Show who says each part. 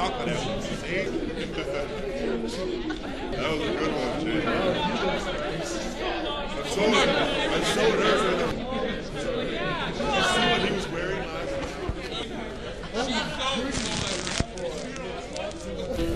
Speaker 1: chocolate out. See? that was a good one, too. I'm so, I'm
Speaker 2: so nervous. You see what he was wearing last night?